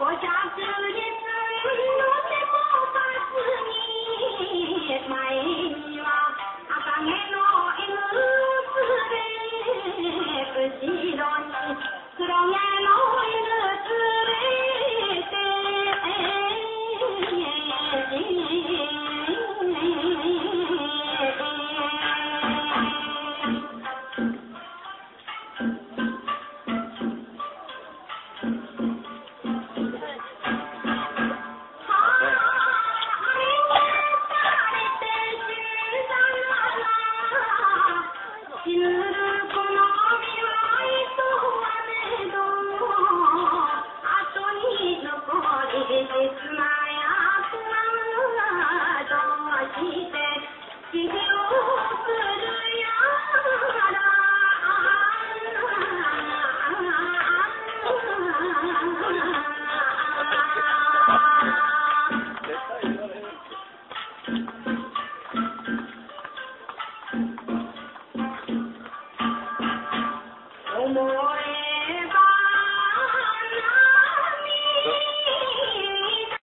我像只一儿在你的荷塘只你邂 Oh, my